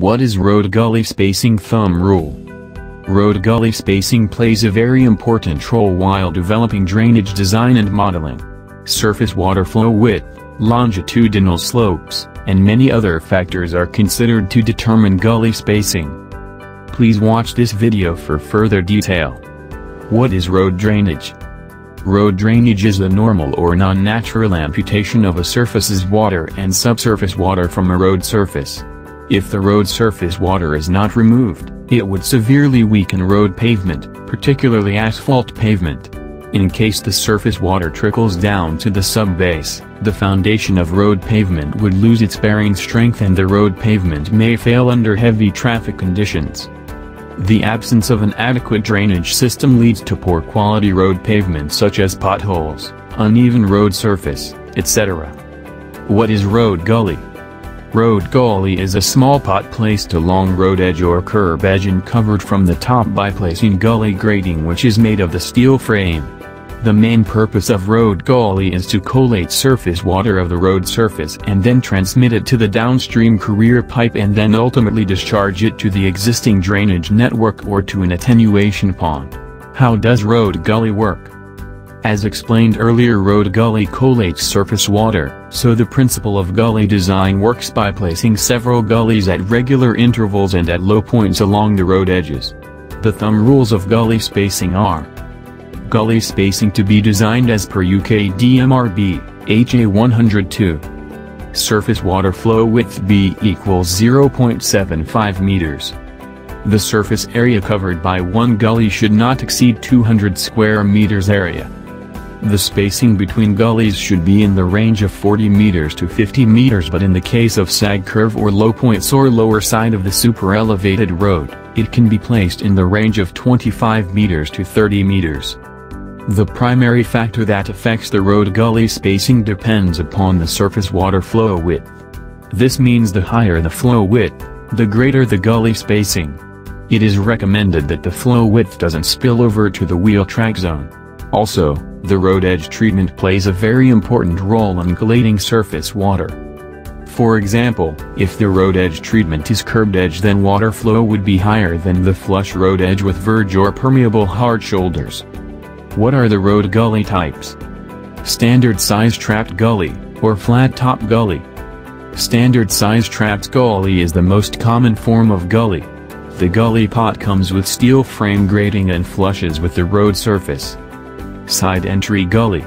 What is road gully spacing thumb rule? Road gully spacing plays a very important role while developing drainage design and modeling. Surface water flow width, longitudinal slopes, and many other factors are considered to determine gully spacing. Please watch this video for further detail. What is road drainage? Road drainage is the normal or non-natural amputation of a surface's water and subsurface water from a road surface. If the road surface water is not removed, it would severely weaken road pavement, particularly asphalt pavement. In case the surface water trickles down to the subbase, the foundation of road pavement would lose its bearing strength and the road pavement may fail under heavy traffic conditions. The absence of an adequate drainage system leads to poor quality road pavement such as potholes, uneven road surface, etc. What is road gully? Road gully is a small pot placed along road edge or curb edge and covered from the top by placing gully grating which is made of the steel frame. The main purpose of road gully is to collate surface water of the road surface and then transmit it to the downstream carrier pipe and then ultimately discharge it to the existing drainage network or to an attenuation pond. How does road gully work? As explained earlier road gully collates surface water, so the principle of gully design works by placing several gullies at regular intervals and at low points along the road edges. The thumb rules of gully spacing are Gully spacing to be designed as per UK DMRB, HA 102. Surface water flow width B equals 0.75 meters. The surface area covered by one gully should not exceed 200 square meters area. The spacing between gullies should be in the range of 40 meters to 50 meters but in the case of sag curve or low points or lower side of the super elevated road, it can be placed in the range of 25 meters to 30 meters. The primary factor that affects the road gully spacing depends upon the surface water flow width. This means the higher the flow width, the greater the gully spacing. It is recommended that the flow width doesn't spill over to the wheel track zone. Also, the road edge treatment plays a very important role in collating surface water. For example, if the road edge treatment is curbed edge then water flow would be higher than the flush road edge with verge or permeable hard shoulders. What are the road gully types? Standard size trapped gully, or flat top gully. Standard size trapped gully is the most common form of gully. The gully pot comes with steel frame grating and flushes with the road surface. Side entry gully.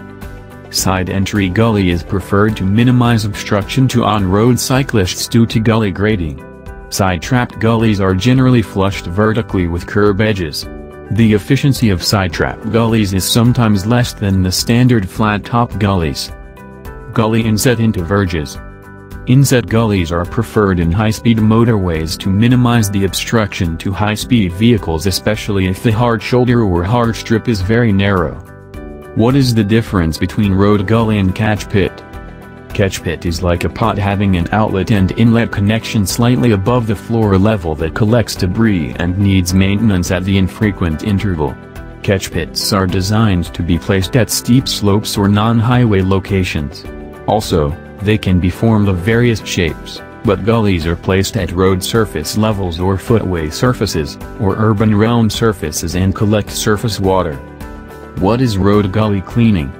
Side entry gully is preferred to minimize obstruction to on-road cyclists due to gully grating. Side trapped gullies are generally flushed vertically with curb edges. The efficiency of side-trap gullies is sometimes less than the standard flat-top gullies. Gully inset into verges. Inset gullies are preferred in high-speed motorways to minimize the obstruction to high-speed vehicles especially if the hard shoulder or hard strip is very narrow. What is the difference between road gully and catch pit? Catch pit is like a pot having an outlet and inlet connection slightly above the floor level that collects debris and needs maintenance at the infrequent interval. Catch pits are designed to be placed at steep slopes or non-highway locations. Also, they can be formed of various shapes, but gullies are placed at road surface levels or footway surfaces, or urban realm surfaces and collect surface water. What is road gully cleaning?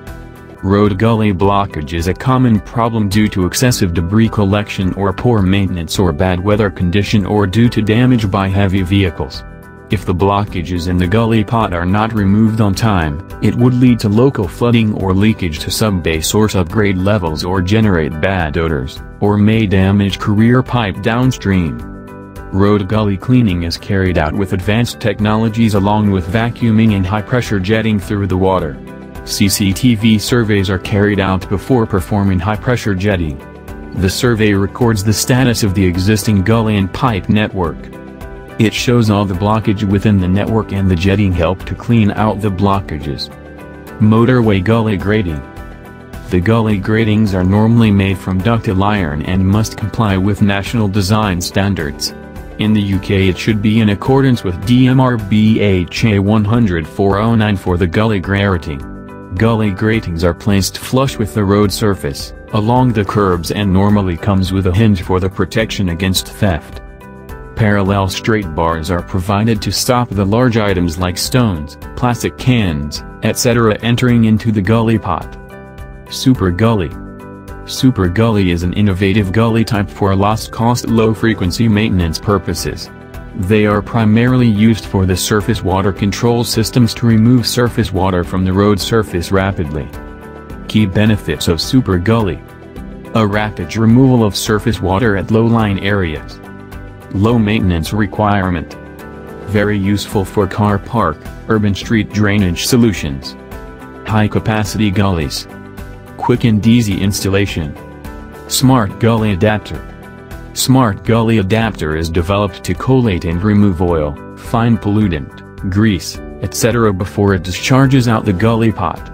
Road gully blockage is a common problem due to excessive debris collection or poor maintenance or bad weather condition or due to damage by heavy vehicles. If the blockages in the gully pot are not removed on time, it would lead to local flooding or leakage to subbase or subgrade levels or generate bad odors, or may damage carrier pipe downstream. Road gully cleaning is carried out with advanced technologies along with vacuuming and high-pressure jetting through the water. CCTV surveys are carried out before performing high-pressure jetting. The survey records the status of the existing gully and pipe network. It shows all the blockage within the network and the jetting help to clean out the blockages. Motorway gully grating. The gully gratings are normally made from ductile iron and must comply with national design standards. In the UK it should be in accordance with DMRB HA 10409 for the gully grating. Gully gratings are placed flush with the road surface, along the curbs and normally comes with a hinge for the protection against theft. Parallel straight bars are provided to stop the large items like stones, plastic cans, etc. entering into the gully pot. Super Gully Super Gully is an innovative gully type for lost-cost low-frequency maintenance purposes. They are primarily used for the surface water control systems to remove surface water from the road surface rapidly. Key benefits of Super Gully A rapid removal of surface water at low-lying areas. Low maintenance requirement. Very useful for car park, urban street drainage solutions. High-capacity gullies quick and easy installation. Smart Gully Adapter Smart Gully Adapter is developed to collate and remove oil, fine pollutant, grease, etc. before it discharges out the gully pot.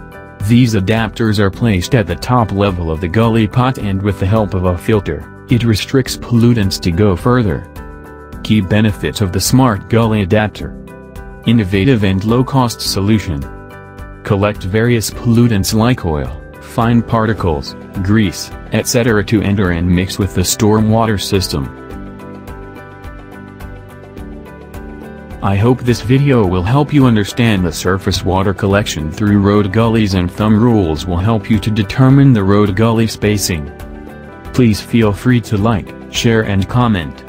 These adapters are placed at the top level of the gully pot and with the help of a filter, it restricts pollutants to go further. Key benefits of the Smart Gully Adapter Innovative and low-cost solution. Collect various pollutants like oil, fine particles, grease, etc. to enter and mix with the stormwater system. I hope this video will help you understand the surface water collection through road gullies and thumb rules will help you to determine the road gully spacing. Please feel free to like, share and comment.